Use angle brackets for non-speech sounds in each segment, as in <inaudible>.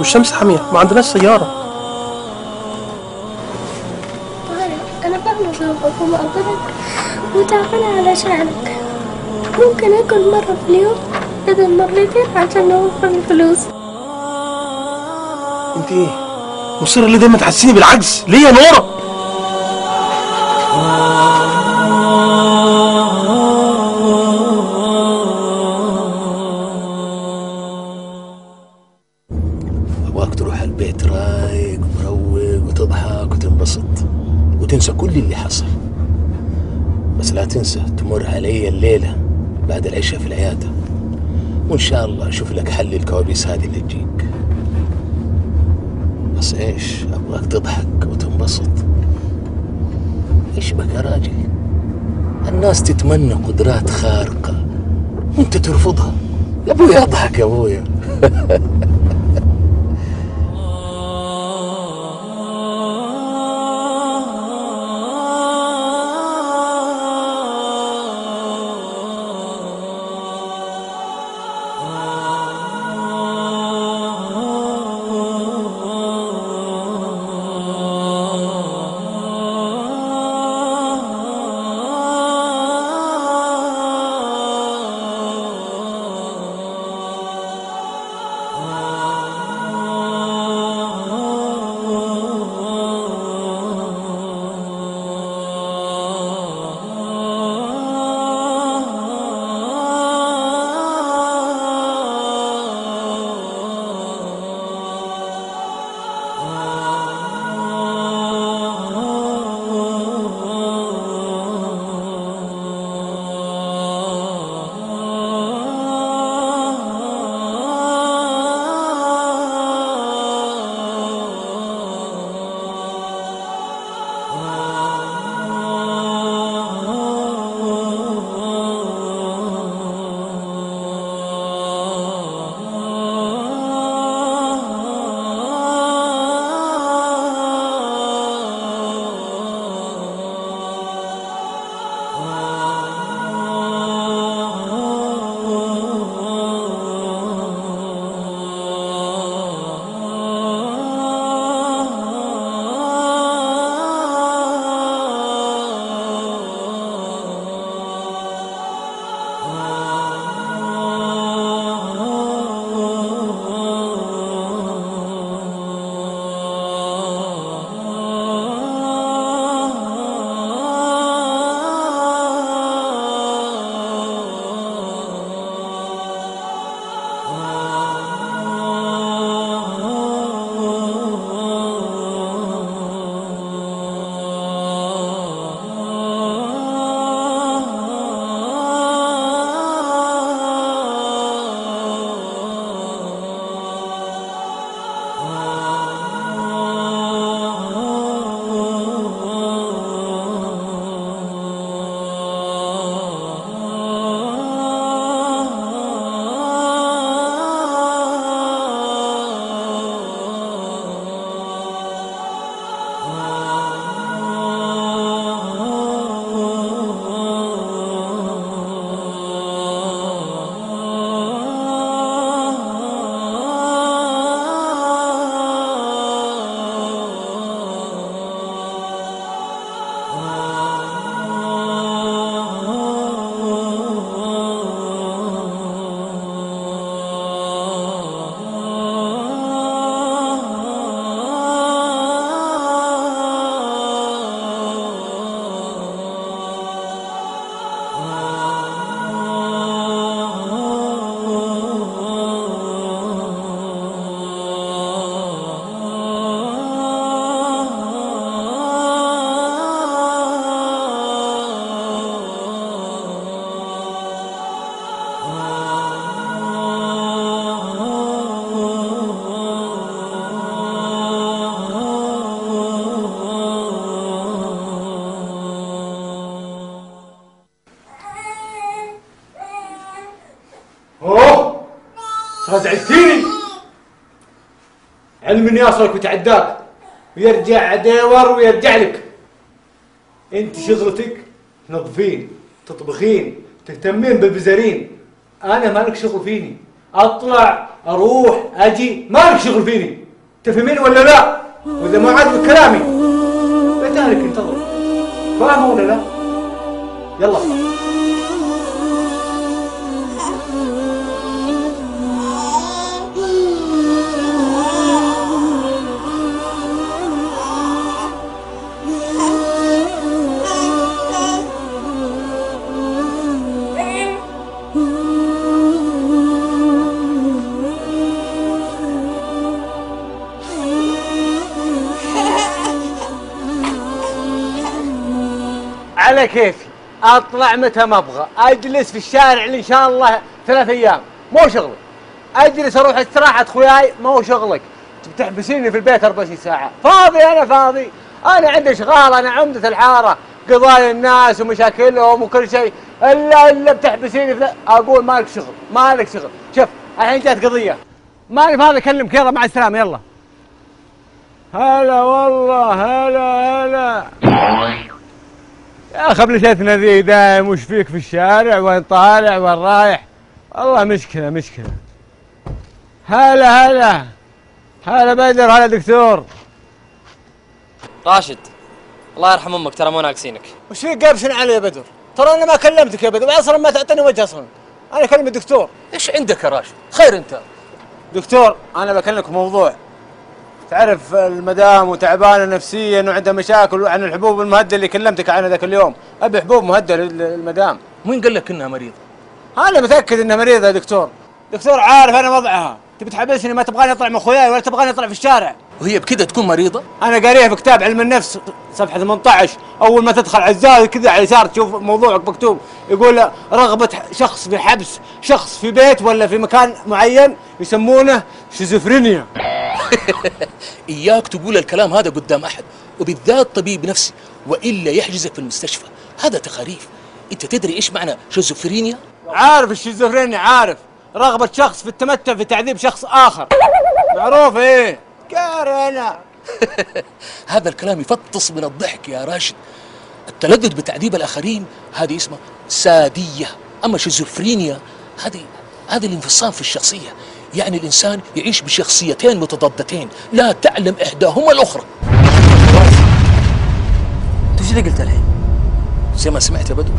والشمس حامية ما عندناش طارق أنا فاهمة ظروفك ومقدرك وتعبانة علشانك ممكن آكل مرة في اليوم بدل مرتين عشان نوفر الفلوس. انت إيه مصير اللي دايما تحسيني بالعجز؟ ليه يا نورة. البيت رايق مروق وتضحك وتنبسط وتنسى كل اللي حصل. بس لا تنسى تمر علي الليلة بعد العشاء في العيادة. وإن شاء الله أشوف لك حل الكوابيس هذه اللي تجيك. بس إيش؟ أبغاك تضحك وتنبسط. إيش بك يا راجل؟ الناس تتمنى قدرات خارقة وأنت ترفضها. يا أبويا أضحك يا <laughs> ابويا زعلتيني علم إني أصلك وتعداك ويرجع ديور ويرجع لك. أنت شغلتك تنظفين تطبخين تهتمين بالبزارين. أنا مالك شغل فيني. أطلع أروح أجي ما لك شغل فيني. تفهميني ولا لا؟ وإذا ما عجبك كلامي بتالك انتظر. فاهمه ولا لا؟ يلا. على كيفي. أطلع متى ما أبغى. أجلس في الشارع إن شاء الله ثلاث أيام. مو شغلي. أجلس أروح استراحة أخوياي مو شغلك. بتحبسيني في البيت 24 ساعة. فاضي أنا فاضي. أنا عندي أشغال أنا عمدة الحارة. قضايا الناس ومشاكلهم وكل شيء. إلا إلا بتحبسيني في أقول مالك شغل مالك شغل. شوف الحين جات قضية. ماني فاضي اكلمك يلا مع السلامة يلا. هلا والله هلا هلا. يا خبلتنا ذي دايم وش فيك في الشارع؟ وين طالع؟ وين رايح؟ والله مشكلة مشكلة. هلا هلا. هلا بدر هلا دكتور. راشد الله يرحم أمك ترى مو ناقصينك. وش فيك؟ قابشن علي يا بدر؟ ترى أنا ما كلمتك يا بدر أصلا ما تعطيني وجه أصلا. أنا أكلم الدكتور. إيش عندك يا راشد؟ خير أنت. دكتور أنا بكلمك موضوع. تعرف المدام وتعبانة نفسيا وعندها مشاكل عن الحبوب المهدئه اللي كلمتك عنها ذاك اليوم. أبي حبوب مهدئه للمدام. مين قال لك إنها مريضة؟ أنا متأكد إنها مريضة يا دكتور. دكتور عارف أنا وضعها. تبي تحبسني؟ ما تبغاني أطلع مع اخوياي ولا تبغاني أطلع في الشارع. وهي بكذا تكون مريضة؟ أنا قاريها في كتاب علم النفس صفحة 18 أول ما تدخل على الزاوية كذا على اليسار تشوف موضوعك مكتوب. يقول رغبة شخص في حبس شخص في بيت ولا في مكان معين يسمونه شيزوفرينيا. <laughs> إياك تقول الكلام هذا قدام أحد وبالذات طبيب نفسي وإلا يحجزك في المستشفى. هذا تخاريف. أنت تدري إيش معنى شيزوفرينيا؟ عارف الشيزوفرينيا عارف. رغبة شخص في التمتع في تعذيب شخص آخر. معروف إيه؟ قاري أنا <laughs> هذا الكلام يفطس من الضحك يا راشد. التلذذ بتعذيب الآخرين هذه اسمها سادية. أما شيزوفرينيا هذه هذه الانفصام في الشخصية. يعني الإنسان يعيش بشخصيتين متضادتين لا تعلم إحداهما الأخرى. أنت وش اللي قلت الحين؟ زي ما سمعت يا بدر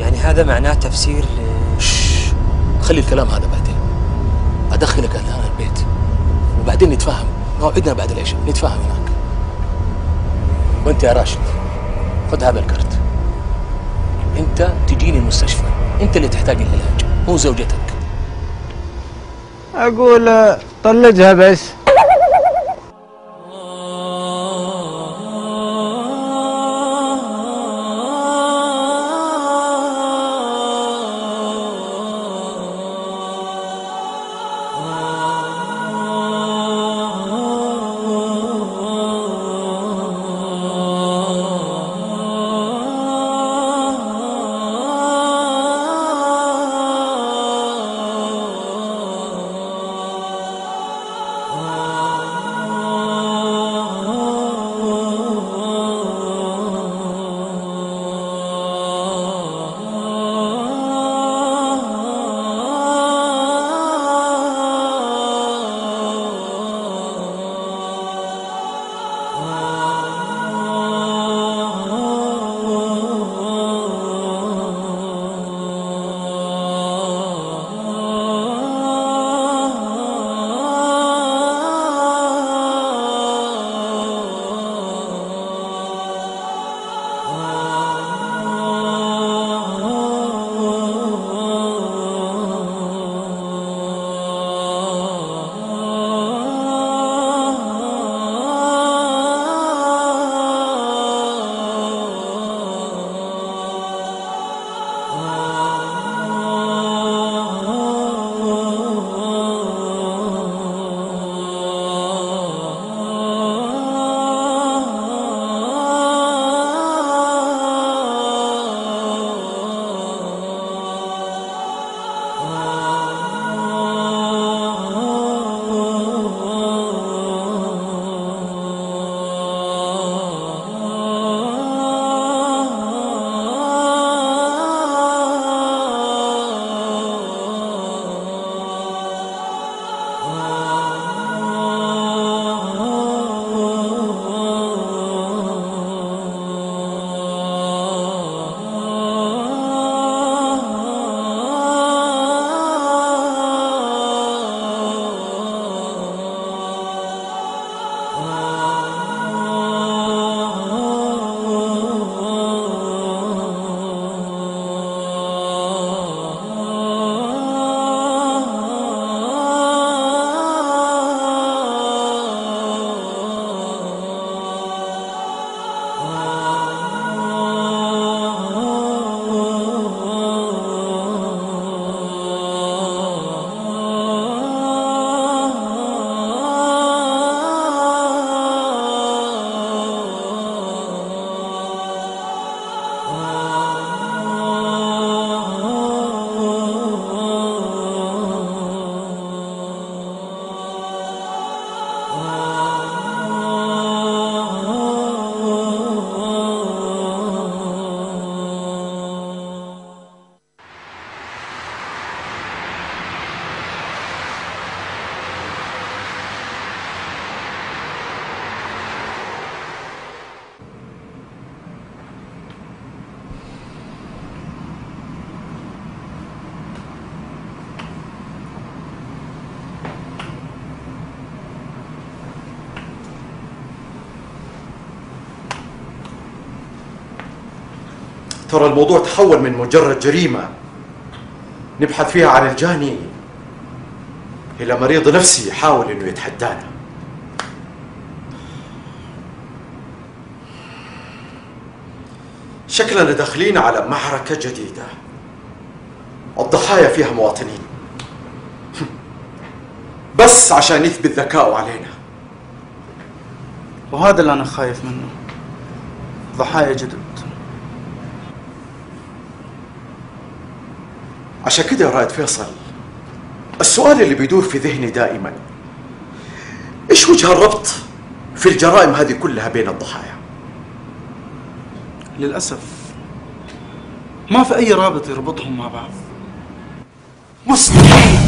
يعني هذا معناه تفسير ل... خلي الكلام هذا بعدين. أدخلك الآن البيت. وبعدين نتفاهم. موعدنا بعد العشاء نتفاهم هناك. وأنت يا راشد خذ هذا الكرت. أنت تجيني المستشفى. أنت اللي تحتاج العلاج مو زوجتك. أقول طلقها بس. Oh. ترى الموضوع تحول من مجرد جريمة نبحث فيها عن الجاني إلى مريض نفسي يحاول إنه يتحدانا. شكلنا داخلين على معركة جديدة. الضحايا فيها مواطنين. <laughs> بس عشان يثبت ذكاؤه علينا. وهذا اللي أنا خايف منه. ضحايا جدد. عشان كده يا رائد فيصل السؤال اللي بيدور في ذهني دائما إيش وجه الربط في الجرائم هذه كلها بين الضحايا؟ للأسف ما في أي رابط يربطهم مع بعض. مستحيل!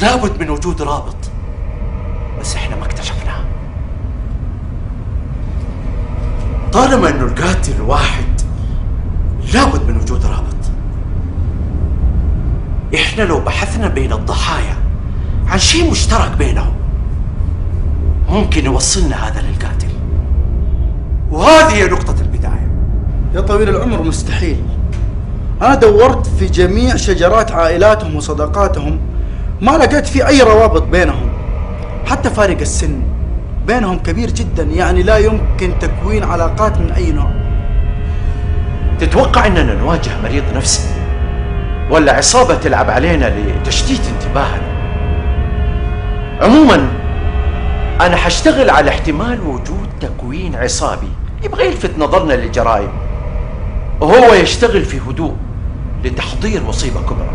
لابد من وجود رابط بس إحنا ما اكتشفناه. طالما إنه القاتل واحد لابد من وجود رابط. إحنا لو بحثنا بين الضحايا عن شيء مشترك بينهم ممكن يوصلنا هذا للقاتل. وهذه هي نقطة البداية. يا طويل العمر مستحيل. أنا دورت في جميع شجرات عائلاتهم وصداقاتهم ما لقيت في أي روابط بينهم. حتى فارق السن بينهم كبير جدا يعني لا يمكن تكوين علاقات من أي نوع. تتوقع إننا نواجه مريض نفسي؟ ولا عصابة تلعب علينا لتشتيت انتباهنا. عموما أنا حشتغل على احتمال وجود تكوين عصابي. يبغى يلفت نظرنا للجرائم. وهو يشتغل في هدوء لتحضير مصيبة كبرى.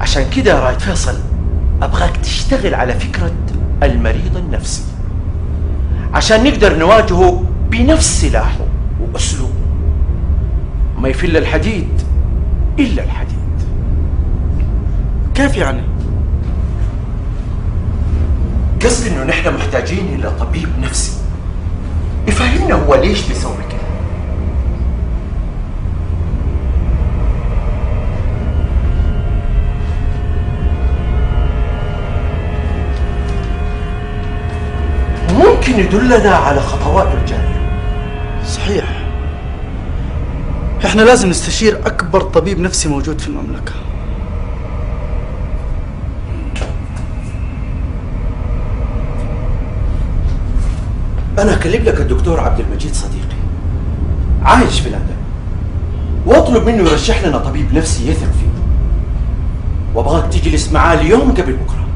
عشان كده رايد فيصل أبغاك تشتغل على فكرة المريض النفسي. عشان نقدر نواجهه بنفس سلاحه وأسلوبه. ما يفل الحديد. إلا الحديد. كيف يعني؟ قصدي إنه نحن محتاجين إلى طبيب نفسي. يفهمنا هو ليش بيسوي كده. ممكن يدلنا على خطواته الجايه صحيح. إحنا لازم نستشير أكبر طبيب نفسي موجود في المملكة. أنا أكلم لك الدكتور عبد المجيد صديقي. عايش في لندن. واطلب منه يرشح لنا طبيب نفسي يثق فيه. وأبغاك تجلس معاه اليوم قبل بكرة.